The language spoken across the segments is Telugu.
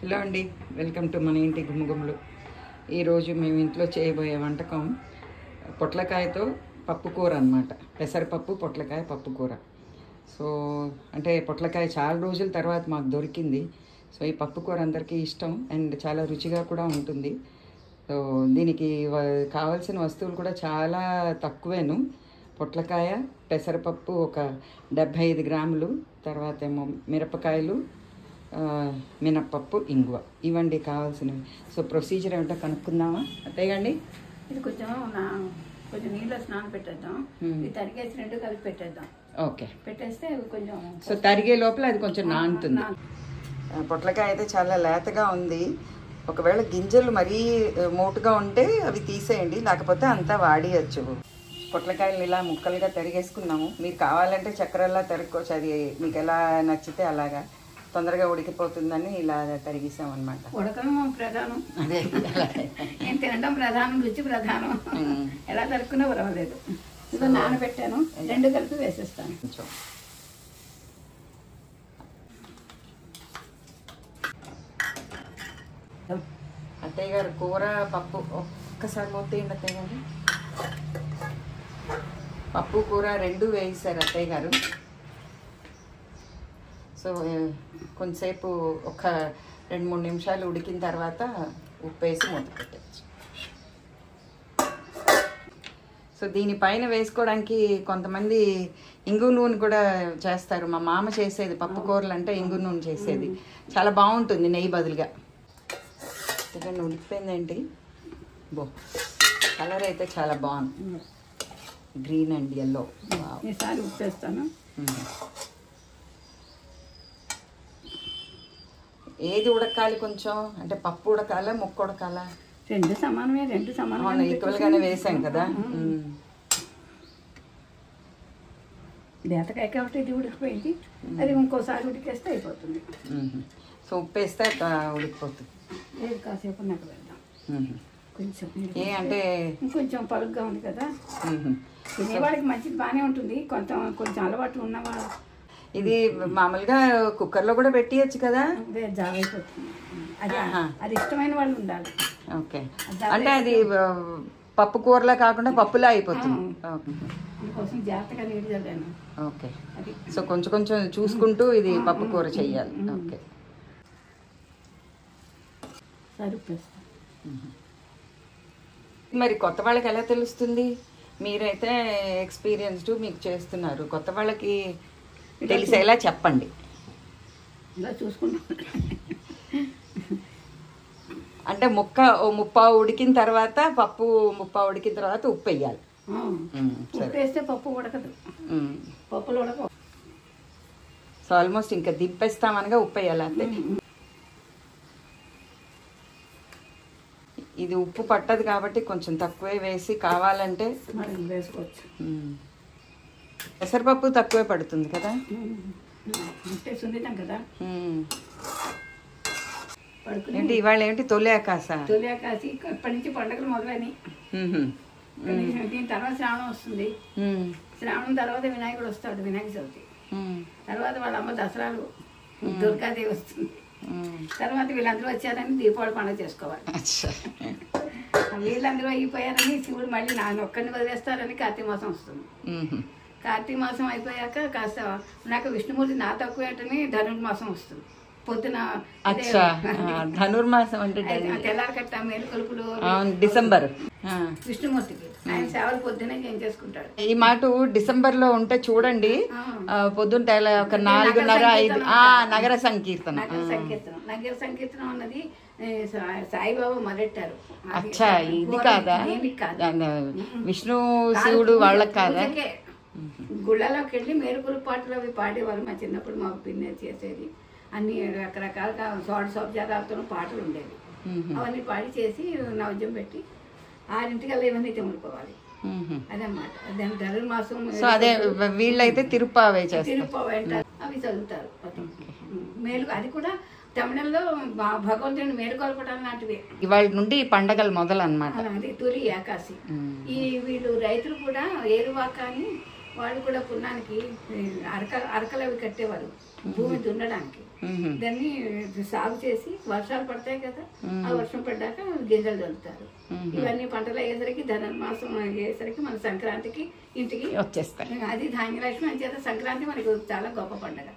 హలో అండి వెల్కమ్ టు మన ఇంటి గుమ్మగుమ్మలు. ఈరోజు మేము ఇంట్లో చేయబోయే వంటకం పొట్లకాయతో పప్పు కూర అనమాట పెసరపప్పు పొట్లకాయ పప్పు కూర. సో అంటే పొట్లకాయ చాలా రోజుల తర్వాత మాకు దొరికింది. సో ఈ పప్పు కూర అందరికీ ఇష్టం అండ్ చాలా రుచిగా కూడా ఉంటుంది. సో దీనికి కావాల్సిన వస్తువులు కూడా చాలా తక్కువేను. పొట్లకాయ పెసరపప్పు ఒక డెబ్భై ఐదు గ్రాములు తర్వాత ఏమో మిరపకాయలు మినప్పప్పు ఇంగువ. ఇవండి కావాల్సినవి. సో ప్రొసీజర్ ఏమిటో కనుక్కుందామా? అంతేగాండి ఇది కొంచెం కొంచెం నీళ్ళ స్నానం పెట్టేద్దాం. ఇది తరిగేసి రెండు కలిపి పెట్టేద్దాం. ఓకే. పెట్టేస్తే కొంచెం సో తరిగే లోపల అది కొంచెం నానుతుంది. పొట్లకాయ అయితే చాలా లేతగా ఉంది. ఒకవేళ గింజలు మరీ మోటుగా ఉంటే అవి తీసేయండి. లేకపోతే అంతా వాడియచ్చు. పొట్లకాయలు ఇలా ముక్కలుగా తరిగేసుకున్నాము. మీరు కావాలంటే చక్కెరలా తరుక్కోవచ్చు. అది మీకు ఎలా నచ్చితే అలాగా. తొందరగా ఉడికిపోతుందని ఇలా తరిగేసాం అనమాట ఉడకడం ప్రధానం. అదే. నేను తినడం ప్రధానం రుచి ప్రధానం. ఎలా తరుక్కున్నా పర్వాలేదు. ఇది నానబెట్టాను. రెండు కలిపి వేసేస్తాను. కొంచెం. అత్తయ్య గారు కూర పప్పు ఒక్కసారి మూతేయండి అత్తయ్య గారు. పప్పు కూర రెండు వేసారు అత్తయ్య గారు. సో కొంతసేపు ఒక రెండు మూడు నిమిషాలు ఉడికిన తర్వాత ఉప్పు వేసి మూత పెట్టచ్చు. సో దీనిపైన వేసుకోవడానికి కొంతమంది ఇంగు నూనె కూడా చేస్తారు. మా మామ చేసేది పప్పు కూరలు అంటే ఇంగు నూనె చేసేది. చాలా బాగుంటుంది నెయ్యి బదులుగా. ఎందుకంటే ఉడికిపోయిందేంటి బో కలర్ అయితే చాలా బాగుంది. గ్రీన్ అండ్ ఎల్లో ఈసారి ఉప్పు ఏది ఉడకాలి కొంచెం? అంటే పప్పు ఉడకాలా ముక్క ఉడకాలా? రెండు సమానమే రెండు అవును సమానమే ఈక్వల్ గానే వేసాం కదా. బేతకాయ కాబట్టి ఇది ఉడికిపోయింది. అది ఇంకోసారి ఉడికేస్తే అయిపోతుంది. సో ఉప్పు వేస్తే ఉడికిపోతుంది. లేదు కాసేపు నాకు వెళ్దాం. కొంచెం ఏ అంటే ఇంకొంచెం పలుగ్గా ఉంది కదా. తినేవాడికి మంచిది బాగానే ఉంటుంది. కొంత కొంచెం అలవాటు ఉన్నవాడు ఇది మామూలుగా కుక్కర్లో కూడా పెట్టియచ్చు కదా? అదే ఇష్టమైన వాళ్ళు ఉండాలి. ఓకే. అంటే అది పప్పు కూరలా కాకుండా పప్పులా అయిపోతుంది. ఓకే. సో కొంచెం కొంచెం చూసుకుంటూ ఇది పప్పు కూర చెయ్యాలి ఓకే. మరి కొత్త వాళ్ళకి ఎలా తెలుస్తుంది? మీరైతే ఎక్స్పీరియన్స్డ్ మీకు చేస్తున్నారు. కొత్త వాళ్ళకి తెలిసేలా చెప్పండి. ఇలా అంటే ముక్క ముప్పా ఉడికిన తర్వాత పప్పు ముప్పా ఉడికిన తర్వాత ఉప్పు వేయాలి. ఉప్పు వేస్తే పప్పు ఉడకదు. పప్పులు ఉడకవు. సో ఆల్మోస్ట్ ఇంకా దింపేస్తామనగా ఉప్పు వేయాలి అంతే. ఇది ఉప్పు పట్టదు కాబట్టి కొంచెం తక్కువే వేసి కావాలంటే వేసుకోవచ్చు. పెసరపప్పు తక్కువే పడుతుంది కదా కదా ఏంటి ఇవాళ ఏంటి తొలి ఆకాశ తొలి కాసి ఇప్పటి నుంచి పండుగలు మొదలని. దీని తర్వాత శ్రావణం వస్తుంది. శ్రావణం తర్వాత వినాయకుడు వస్తాడు వినాయక చవితి. తర్వాత వాళ్ళ అమ్మ దసరాలు దుర్గాదేవి వస్తుంది. తర్వాత వీళ్ళందరూ వచ్చారని దీపావళి పండుగ చేసుకోవాలి. వీళ్ళందరూ అయిపోయారని శివుడు మళ్ళీ నాన్న ఒక్కరిని వదిలేస్తారని కార్తీక మాసం వస్తుంది. కార్తీక మాసం అయిపోయాక కాస్త నాకు విష్ణుమూర్తి నా తక్కువ ఏంటని ధనుర్మాసం వస్తుంది. పొద్దున ధనుర్మాసం అంటే అది ఆ తెల్లారి కట్ట మేలు కొలుపులు. అవును డిసెంబర్. విష్ణుమూర్తికి. ఆయన సేవలు పొద్దునే ఏం చేసుకుంటాడు? ఈ మాట డిసెంబర్లో ఉంటే చూడండి. తెల్ల ఒక నాలుగున్నర ఐదు. నగర సంకీర్తన. నగర సంకీర్తనం. నగర సంకీర్తనం అన్నది సాయిబాబా మొదలెట్టారు. అచ్చా ఇది కాదా? విష్ణు శివుడు వాళ్ళకి కాదా. గుళ్ళలోకి వెళ్ళి మేరుకుల పాటలు అవి పాడేవాళ్ళు మా చిన్నప్పుడు మా పిన్ని చేసేది. అన్ని రకరకాలుగా సోడ సోపచారాలతో పాటలు ఉండేవి. అవన్నీ పాడి చేసి నైవేద్యం పెట్టి ఆరింటికల్లా ఇవన్నీ తెముడుకోవాలి మ్మ్. అదన్నమాట. దాని ధనుర్మాసం సో అదే వీళ్ళైతే తిరుపావే తిరుపతి అంటారు. అవి చదువుతారు అది మేలు అది కూడా తమిళంలో భగవంతుని మేలుకొల్పడం లాంటివి. ఇవాళ నుండి పండగలు మొదలు అనమాట అలాంటి తొలి ఏకాశి ఈ వీళ్ళు రైతులు కూడా ఏరువాక అని వాళ్ళు కూడా పుణ్యానికి ఈ అరక అరకలు అవి కట్టేవారు భూమి దున్నడానికి. దాన్ని సాగు చేసి వర్షాలు పడతాయి కదా ఆ వర్షం పడ్డాక గింజలు చల్లుతారు ఇవన్నీ పంటలు అయ్యేసరికి ధనుర్మాసం అయ్యేసరికి మన సంక్రాంతికి ఇంటికి వచ్చేస్తాయి. అది ధాన్యలక్ష్మి అని చేత సంక్రాంతి మనకు చాలా గొప్ప పండుగ.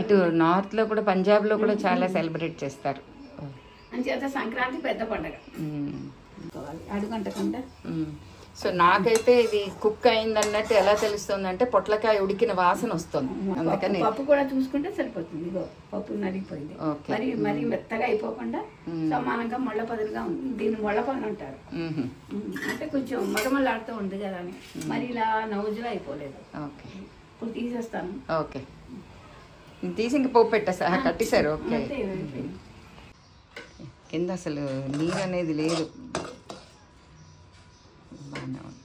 ఇటు నార్త్లో కూడా పంజాబ్లో కూడా చాలా సెలబ్రేట్ చేస్తారు. అని చేత సంక్రాంతి పెద్ద పండుగ. అడుగంటకుండా. సో నాకైతే ఇది కుక్ అయింది అన్నట్టు ఎలా తెలుస్తుంది అంటే పొట్లకాయ ఉడికిన వాసన వస్తుంది. అందుకని పప్పు కూడా చూసుకుంటే సరిపోతుంది. ఇగో పప్పు నలిగిపోయింది ఓకే. మరి మరి మెత్తగా అయిపోకుండా సమానంగా మొళ్ళ పదులుగా ఉంది. దీన్ని మొళ్ళ పని అంటారు. అంటే కొంచెం మగమల్లాడుతూ ఉంది కదా అని. మరి ఇలా నవ్వుజులో అయిపోలేదు. ఓకే. ఇప్పుడు తీసేస్తాను. ఓకే. తీసి ఇంక పోపు పెట్టేసా కట్టేశారు ఓకే. కింద అసలు నీరు అనేది లేదు. బాగానే ఉంది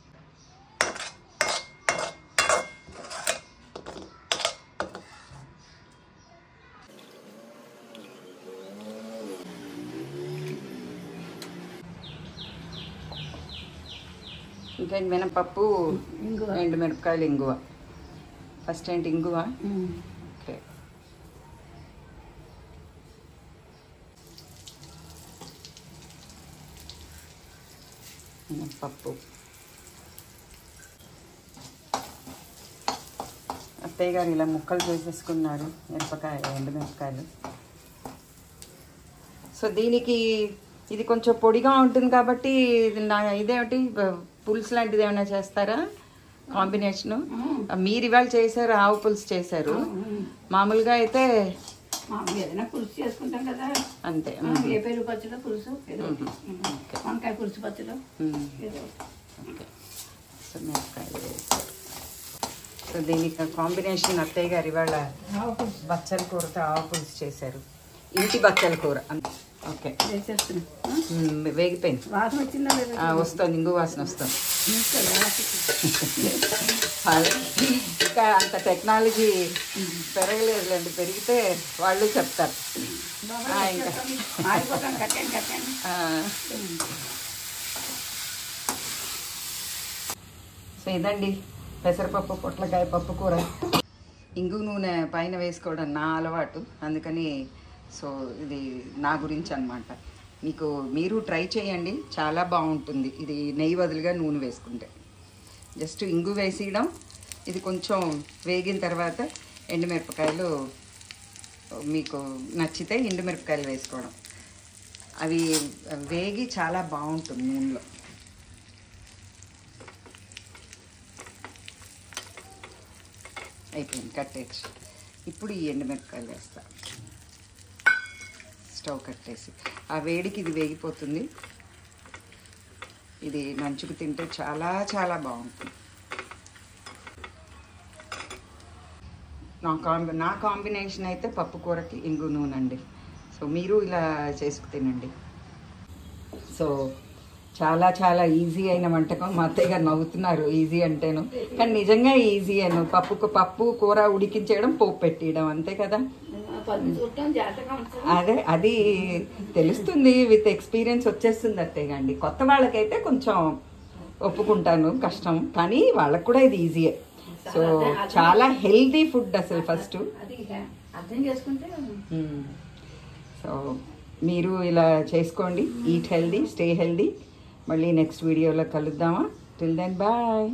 ఇంకా మినపప్పు? ఇంగువ. ఎండు మిరపకాయలు ఇంగువ. ఫస్ట్ ఏంటి ఇంగువ? ఉమ్. ఓకే పప్పు అత్తయ్య గారు ఇలా ముక్కలు చేసేసుకున్నారు మిరపకాయ ఎండుమిరపకాయలు సో దీనికి ఇది కొంచెం పొడిగా ఉంటుంది కాబట్టి ఇది నా ఇదేమిటి? పులుసు లాంటిది ఏమైనా చేస్తారా? కాంబినేషను? మీరు ఇవాళ చేశారు ఆవు పులుసు చేశారు. మామూలుగా అయితే ఏదైనా పులుసు చేసుకుంటాం కదా. అంతే. ఏ పెరుగు పచ్చడి పులుసు. వంకాయ పులుసు పచ్చడి. ఓకే. సో మిరపకాయలు సో దీనికి కాంబినేషన్ అత్తయ్య గారు ఇవాళ బచ్చల కూరతో ఆవు పులుసు చేశారు. ఇంటి బచ్చల కూర. ఓకే. వేగిపోయింది. వస్తుంది ఇంగు వాసన వస్తుంది. ఇంకా అంత టెక్నాలజీ పెరగలేదులేండి పెరిగితే వాళ్ళు చెప్తారు. సో ఇదండి. పెసరపప్పు పొట్లకాయ పప్పు కూర. ఇంగు నూనె పైన వేసుకోవడం నా అలవాటు. అందుకని సో ఇది నా గురించి అన్నమాట. మీకు మీరు ట్రై చేయండి. చాలా బాగుంటుంది. ఇది నెయ్యి బదులుగా నూనె వేసుకుంటే. జస్ట్ ఇంగు వేసేయడం. ఇది కొంచెం వేగిన తర్వాత ఎండుమిరపకాయలు మీకు నచ్చితే ఎండుమిరపకాయలు వేసుకోవడం. అవి వేగి చాలా బాగుంటుంది నూనెలో. అయిపోయింది కట్టేసి. ఇప్పుడు ఈ ఎండుమిరపకాయలు వేస్తా. స్టవ్ కట్టేసి. ఆ వేడికి ఇది వేగిపోతుంది. ఇది నంచుకు తింటే చాలా చాలా బాగుంటుంది. నా కాంబి నా కాంబినేషన్ అయితే పప్పు కూరకి ఇంగు నూనె అండి సో మీరు ఇలా చేసుకు తినండి. సో చాలా చాలా ఈజీ అయిన వంటకం. మా అత్తయ్య గారు నవ్వుతున్నారు ఈజీ అంటేను. కానీ నిజంగా ఈజీ అను పప్పు పప్పు కూర ఉడికించేయడం పోపు పెట్టేయడం అంతే కదా? అదే అది తెలుస్తుంది. విత్ ఎక్స్పీరియన్స్ వచ్చేస్తుంది అత్తయ్య అండి కొత్త వాళ్ళకైతే కొంచెం ఒప్పుకుంటాను కష్టం. కానీ వాళ్ళకు కూడా ఇది ఈజీయే సో చాలా హెల్దీ ఫుడ్ అసలు ఫస్ట్ అర్థం చేసుకుంటే సో మీరు ఇలా చేసుకోండి. ఈట్ హెల్దీ స్టే హెల్దీ మళ్ళీ నెక్స్ట్ వీడియోలో కలుద్దామా? Till then bye